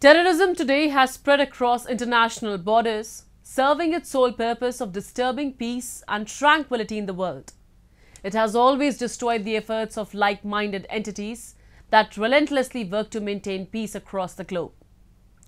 Terrorism today has spread across international borders, serving its sole purpose of disturbing peace and tranquility in the world. It has always destroyed the efforts of like-minded entities that relentlessly work to maintain peace across the globe.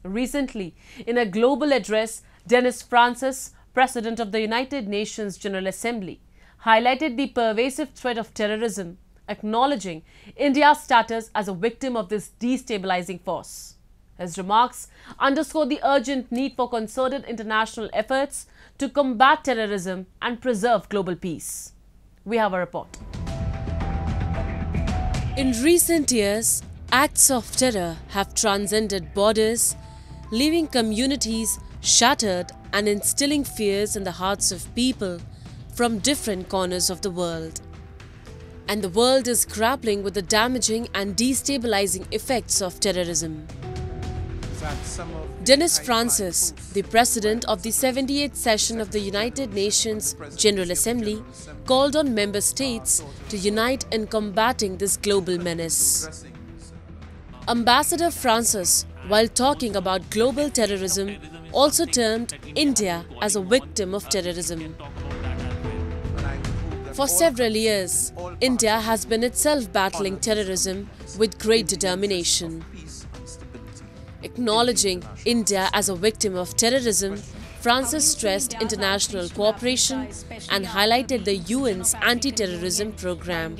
Recently, in a global address, Dennis Francis, President of the United Nations General Assembly, highlighted the pervasive threat of terrorism, acknowledging India's status as a victim of this destabilizing force. His remarks underscore the urgent need for concerted international efforts to combat terrorism and preserve global peace. We have a report. In recent years, acts of terror have transcended borders, leaving communities shattered and instilling fears in the hearts of people from different corners of the world. And the world is grappling with the damaging and destabilizing effects of terrorism. Dennis Francis, the president of the 78th session of the United Nations General Assembly, called on member states to unite in combating this global menace. Ambassador Francis, while talking about global terrorism, also termed India as a victim of terrorism. For several years, India has been itself battling terrorism with great determination. Acknowledging India as a victim of terrorism, Francis stressed international cooperation and highlighted the UN's anti-terrorism program.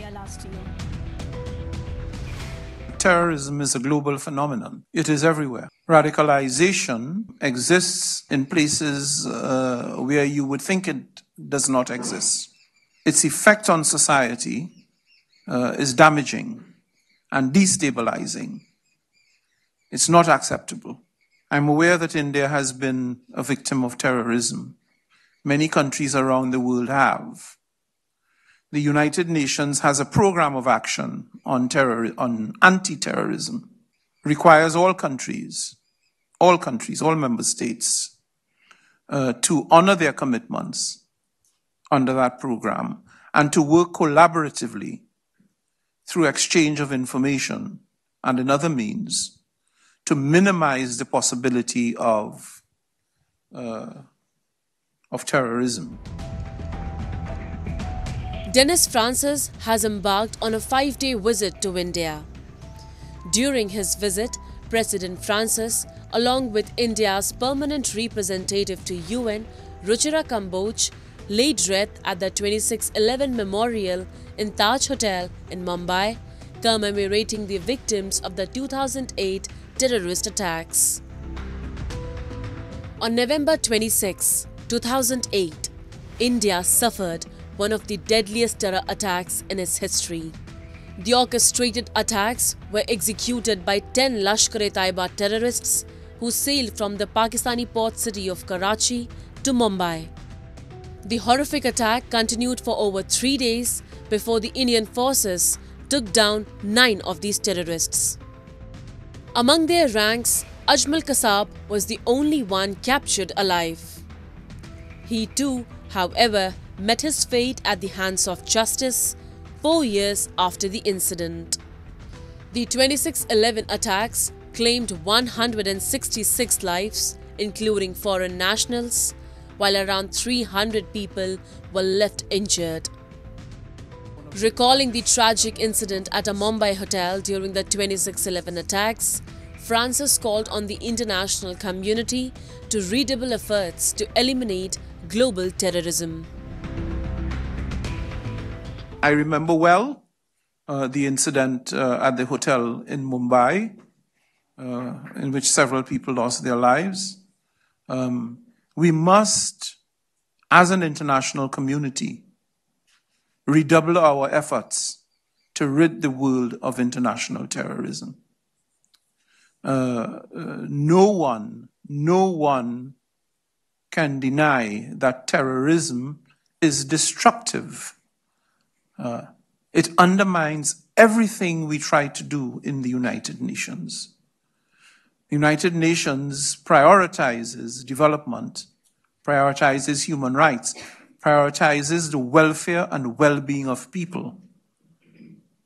Terrorism is a global phenomenon. It is everywhere. Radicalization exists in places uh, where you would think it does not exist. Its effect on society uh, is damaging and destabilizing it's not acceptable. I'm aware that India has been a victim of terrorism. Many countries around the world have. The United Nations has a program of action on, terror, on anti-terrorism. Requires all countries, all countries, all member states, uh, to honor their commitments under that program and to work collaboratively through exchange of information and in other means to minimize the possibility of, uh, of terrorism. Dennis Francis has embarked on a five day visit to India. During his visit, President Francis, along with India's permanent representative to UN, Ruchira Kamboj, laid wreath at the 2611 Memorial in Taj Hotel in Mumbai, commemorating the victims of the 2008 terrorist attacks. On November 26, 2008, India suffered one of the deadliest terror attacks in its history. The orchestrated attacks were executed by 10 Lashkar-e-Taiba terrorists who sailed from the Pakistani port city of Karachi to Mumbai. The horrific attack continued for over three days before the Indian forces took down nine of these terrorists. Among their ranks, Ajmal Kasab was the only one captured alive. He too, however, met his fate at the hands of justice four years after the incident. The 2611 attacks claimed 166 lives, including foreign nationals, while around 300 people were left injured. Recalling the tragic incident at a Mumbai hotel during the 2611 attacks, Francis called on the international community to redouble efforts to eliminate global terrorism. I remember well uh, the incident uh, at the hotel in Mumbai, uh, in which several people lost their lives. Um, we must, as an international community, redouble our efforts to rid the world of international terrorism. Uh, uh, no one, no one can deny that terrorism is destructive. Uh, it undermines everything we try to do in the United Nations. The United Nations prioritizes development, prioritizes human rights, prioritizes the welfare and well-being of people.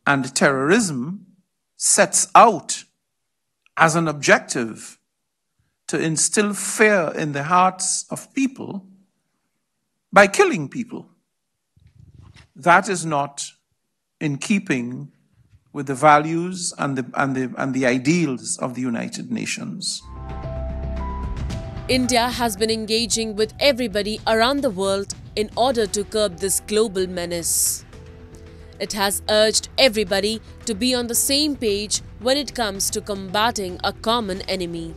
And terrorism sets out as an objective to instill fear in the hearts of people by killing people. That is not in keeping with the values and the, and the, and the ideals of the United Nations. India has been engaging with everybody around the world in order to curb this global menace. It has urged everybody to be on the same page when it comes to combating a common enemy.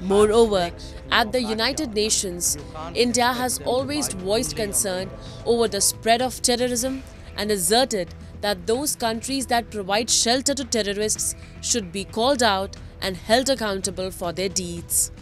Moreover, at the United Nations, India has always voiced concern over the spread of terrorism and asserted that those countries that provide shelter to terrorists should be called out and held accountable for their deeds.